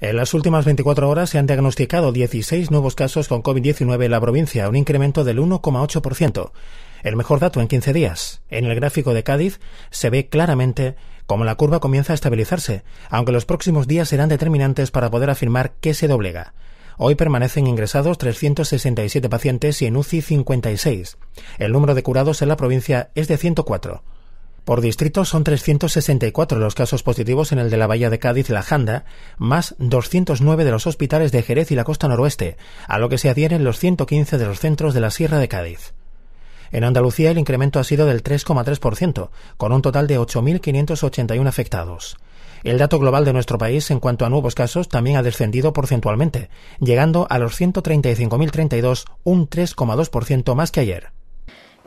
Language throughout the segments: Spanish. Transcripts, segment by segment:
En las últimas 24 horas se han diagnosticado 16 nuevos casos con COVID-19 en la provincia, un incremento del 1,8%. El mejor dato en 15 días. En el gráfico de Cádiz se ve claramente cómo la curva comienza a estabilizarse, aunque los próximos días serán determinantes para poder afirmar que se doblega. Hoy permanecen ingresados 367 pacientes y en UCI 56. El número de curados en la provincia es de 104. Por distrito son 364 los casos positivos en el de la Bahía de Cádiz y la Janda, más 209 de los hospitales de Jerez y la costa noroeste, a lo que se adhieren los 115 de los centros de la Sierra de Cádiz. En Andalucía el incremento ha sido del 3,3%, con un total de 8.581 afectados. El dato global de nuestro país en cuanto a nuevos casos también ha descendido porcentualmente, llegando a los 135.032, un 3,2% más que ayer.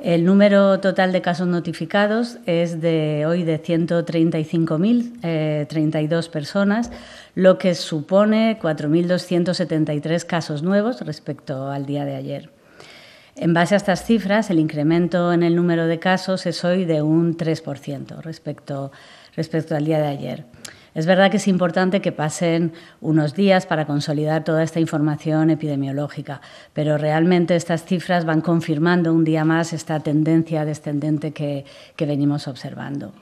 El número total de casos notificados es de hoy de 135.032 eh, personas, lo que supone 4.273 casos nuevos respecto al día de ayer. En base a estas cifras, el incremento en el número de casos es hoy de un 3% respecto, respecto al día de ayer. Es verdad que es importante que pasen unos días para consolidar toda esta información epidemiológica, pero realmente estas cifras van confirmando un día más esta tendencia descendente que, venimos observando.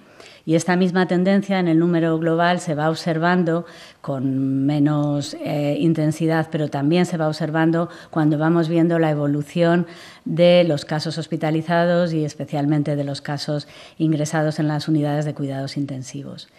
Y esta misma tendencia en el número global se va observando con menos eh, intensidad, pero también se va observando cuando vamos viendo la evolución de los casos hospitalizados y especialmente de los casos ingresados en las unidades de cuidados intensivos.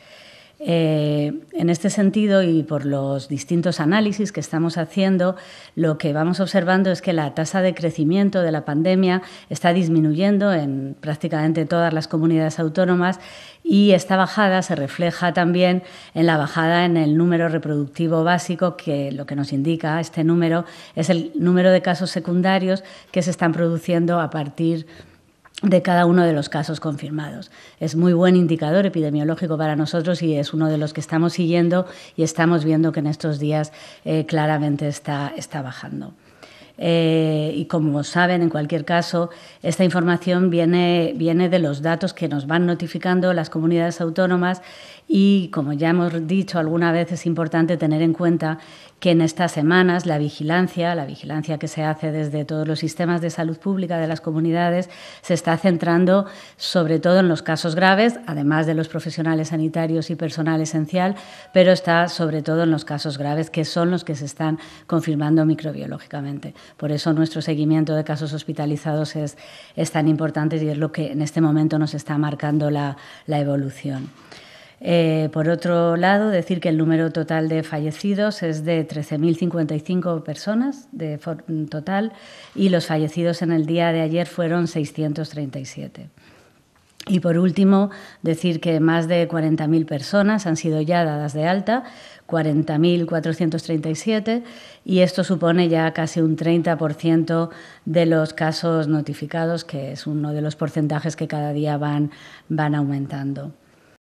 Eh, en este sentido y por los distintos análisis que estamos haciendo, lo que vamos observando es que la tasa de crecimiento de la pandemia está disminuyendo en prácticamente todas las comunidades autónomas y esta bajada se refleja también en la bajada en el número reproductivo básico, que lo que nos indica este número es el número de casos secundarios que se están produciendo a partir de de cada uno de los casos confirmados. Es muy buen indicador epidemiológico para nosotros y es uno de los que estamos siguiendo y estamos viendo que en estos días eh, claramente está, está bajando. Eh, y como saben, en cualquier caso, esta información viene, viene de los datos que nos van notificando las comunidades autónomas y, como ya hemos dicho alguna vez, es importante tener en cuenta que en estas semanas la vigilancia, la vigilancia que se hace desde todos los sistemas de salud pública de las comunidades, se está centrando sobre todo en los casos graves, además de los profesionales sanitarios y personal esencial, pero está sobre todo en los casos graves, que son los que se están confirmando microbiológicamente. Por eso nuestro seguimiento de casos hospitalizados es, tan importante y es lo que en este momento nos está marcando la evolución. Eh, por otro lado, decir que el número total de fallecidos es de 13.055 personas de total y los fallecidos en el día de ayer fueron 637. Y por último, decir que más de 40.000 personas han sido ya dadas de alta, 40.437, y esto supone ya casi un 30% de los casos notificados, que es uno de los porcentajes que cada día van, van aumentando.